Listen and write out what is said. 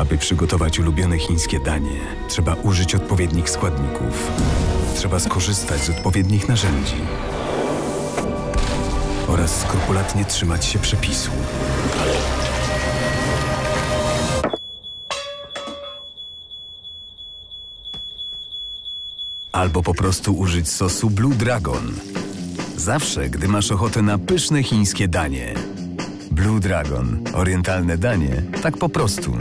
Aby przygotować ulubione chińskie danie, trzeba użyć odpowiednich składników. Trzeba skorzystać z odpowiednich narzędzi. Oraz skrupulatnie trzymać się przepisu. Albo po prostu użyć sosu Blue Dragon. Zawsze, gdy masz ochotę na pyszne chińskie danie. Blue Dragon. Orientalne danie, tak po prostu.